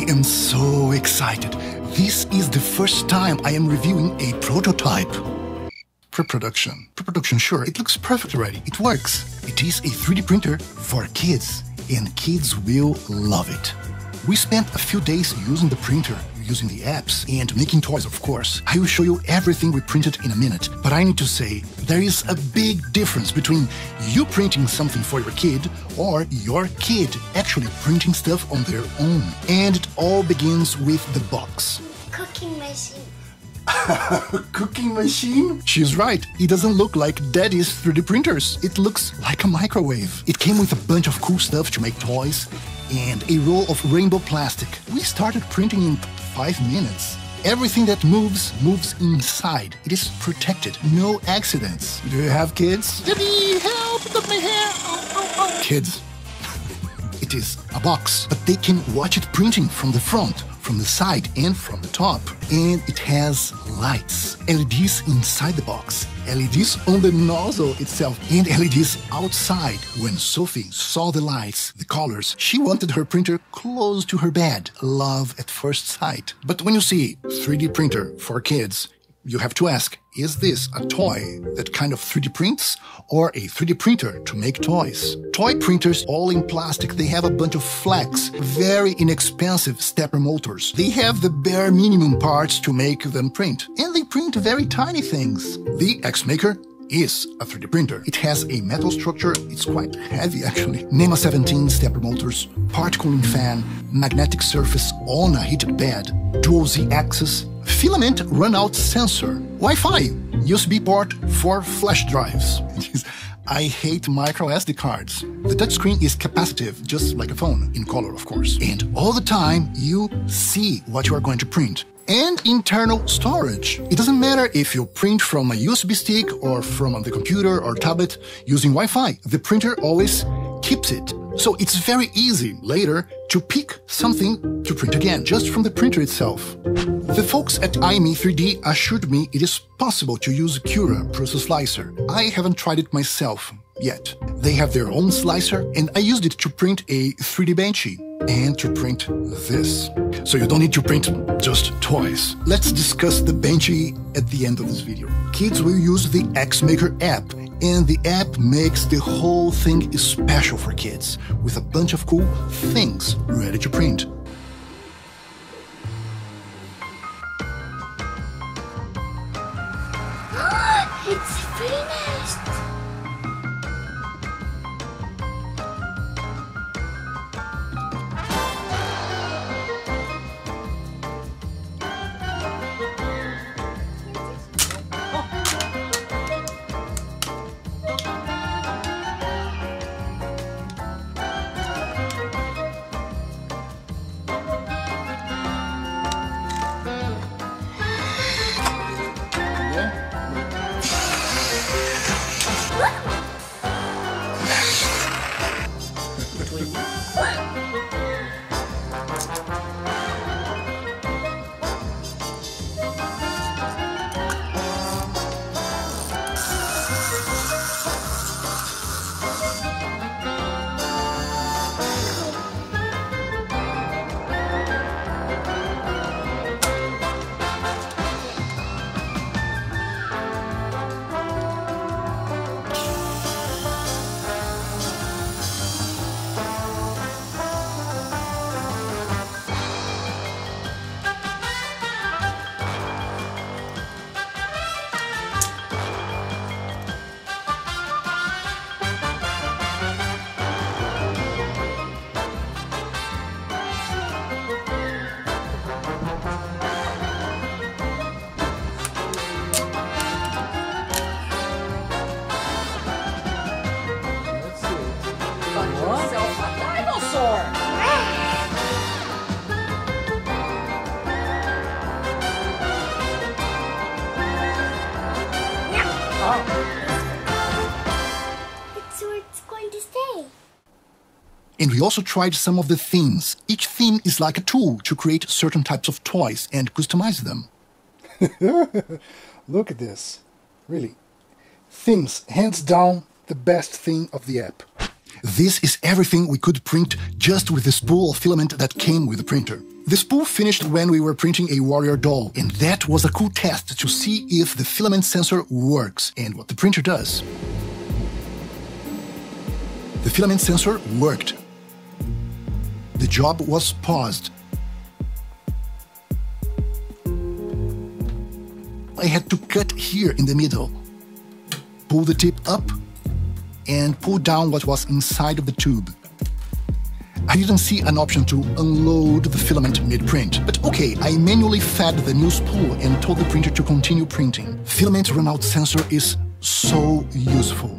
I am so excited. This is the first time I am reviewing a prototype. Pre-production. Pre-production, sure, it looks perfect already. It works. It is a 3D printer for kids, and kids will love it. We spent a few days using the printer, using the apps, and making toys, of course. I will show you everything we printed in a minute, but I need to say, there is a big difference between you printing something for your kid or your kid actually printing stuff on their own. And it all begins with the box. Cooking machine. cooking machine? She's right. It doesn't look like daddy's 3D printers. It looks like a microwave. It came with a bunch of cool stuff to make toys and a roll of rainbow plastic. We started printing in five minutes. Everything that moves, moves inside. It is protected. No accidents. Do you have kids? Daddy, help! Got my hair! Oh, oh, oh. Kids. it is a box, but they can watch it printing from the front from the side and from the top. And it has lights, LEDs inside the box, LEDs on the nozzle itself, and LEDs outside. When Sophie saw the lights, the colors, she wanted her printer close to her bed. Love at first sight. But when you see 3D printer for kids, you have to ask, is this a toy that kind of 3D prints or a 3D printer to make toys? Toy printers, all in plastic, they have a bunch of flex, very inexpensive stepper motors. They have the bare minimum parts to make them print, and they print very tiny things. The X-Maker is a 3D printer. It has a metal structure, it's quite heavy actually. NEMA 17 stepper motors, part cooling fan, magnetic surface on a heated bed, dual Z-axis, filament runout sensor, Wi-Fi, USB port for flash drives. I hate micro SD cards. The touchscreen is capacitive, just like a phone, in color, of course. And all the time, you see what you are going to print. And internal storage. It doesn't matter if you print from a USB stick or from the computer or tablet using Wi Fi, the printer always keeps it. So it's very easy later to pick something to print again, just from the printer itself. The folks at IME3D assured me it is possible to use Cura PrusaSlicer. I haven't tried it myself yet. They have their own slicer, and I used it to print a 3D Benchy and to print this. So you don't need to print just toys. Let's discuss the Benchy at the end of this video. Kids will use the X-Maker app and the app makes the whole thing special for kids with a bunch of cool things ready to print. It's finished. It's And we also tried some of the themes. Each theme is like a tool to create certain types of toys and customize them. Look at this. Really. Themes, hands down, the best thing of the app. This is everything we could print just with the spool of filament that came with the printer. The spool finished when we were printing a warrior doll, and that was a cool test to see if the filament sensor works and what the printer does. The filament sensor worked. Job was paused. I had to cut here in the middle, pull the tip up, and pull down what was inside of the tube. I didn't see an option to unload the filament mid-print, but okay, I manually fed the new spool and told the printer to continue printing. Filament runout sensor is so useful.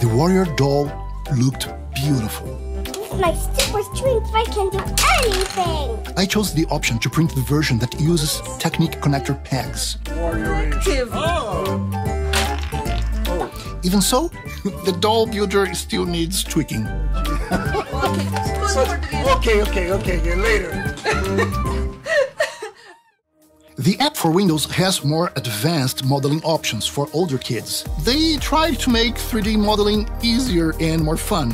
The warrior doll looked beautiful. With my super strength, I can do anything. I chose the option to print the version that uses Technic connector pegs. Oh. Even so, the doll builder still needs tweaking. Okay, okay, okay, okay, later. The app for Windows has more advanced modeling options for older kids. They tried to make 3D modeling easier and more fun.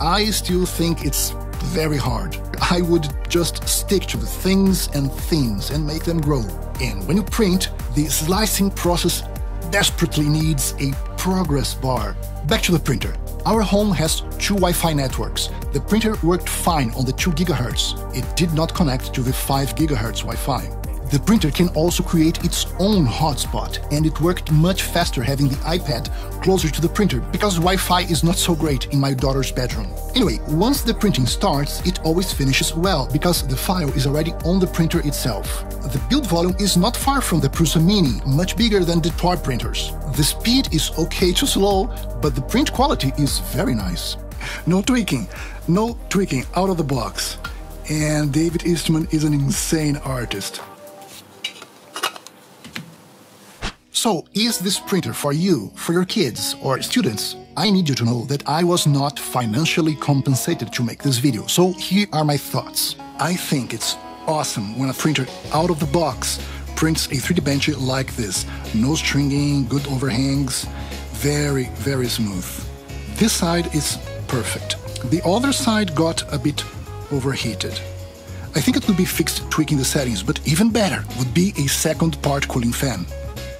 I still think it's very hard. I would just stick to the things and themes and make them grow. And when you print, the slicing process desperately needs a progress bar. Back to the printer. Our home has two Wi-Fi networks. The printer worked fine on the 2 GHz. It did not connect to the 5 GHz Wi-Fi. The printer can also create its own hotspot, and it worked much faster having the iPad closer to the printer because Wi-Fi is not so great in my daughter's bedroom. Anyway, once the printing starts, it always finishes well because the file is already on the printer itself. The build volume is not far from the Prusa Mini, much bigger than the toy printers. The speed is okay to slow, but the print quality is very nice. No tweaking, no tweaking out of the box. And David Eastman is an insane artist. So, is this printer for you, for your kids, or students? I need you to know that I was not financially compensated to make this video, so here are my thoughts. I think it's awesome when a printer out of the box prints a 3D Benchy like this. No stringing, good overhangs, very, very smooth. This side is perfect. The other side got a bit overheated. I think it could be fixed tweaking the settings, but even better would be a second part cooling fan.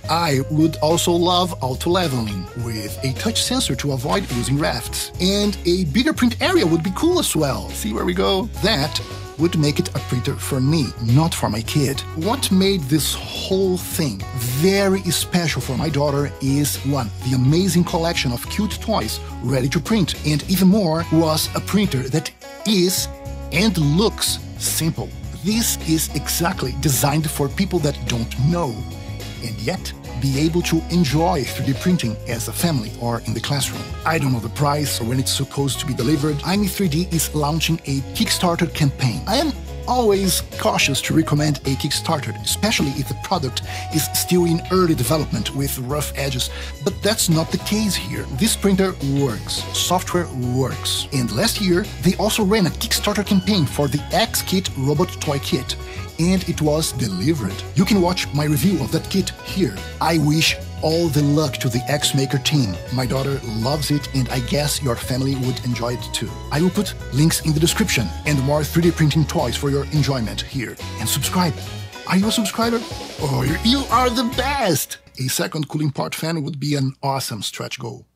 I would also love auto leveling with a touch sensor to avoid using rafts. And a bigger print area would be cool as well. See where we go? That would make it a printer for me, not for my kid. What made this whole thing very special for my daughter is one, the amazing collection of cute toys ready to print, and even more was a printer that is and looks simple. This is exactly designed for people that don't know and yet be able to enjoy 3D printing as a family or in the classroom. I don't know the price or when it's supposed to be delivered. IME3D is launching a Kickstarter campaign. I am always cautious to recommend a Kickstarter, especially if the product is still in early development with rough edges, but that's not the case here. This printer works, software works, and last year they also ran a Kickstarter campaign for the X-Kit robot toy kit, and it was delivered. You can watch my review of that kit here. I wish all the luck to the X Maker team. My daughter loves it, and I guess your family would enjoy it too. I will put links in the description and more 3D printing toys for your enjoyment here. And subscribe. Are you a subscriber? Oh, you are the best! A second cooling part fan would be an awesome stretch goal.